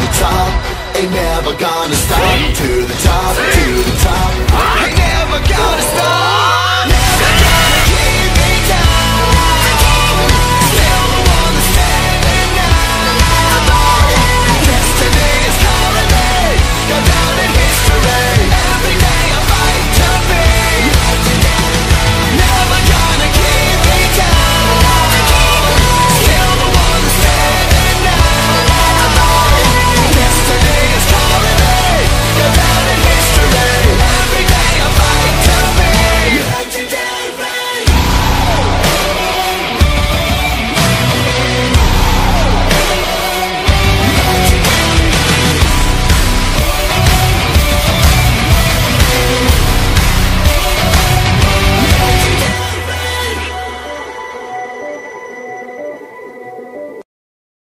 the top, ain't never gonna stop. To the top, to the top,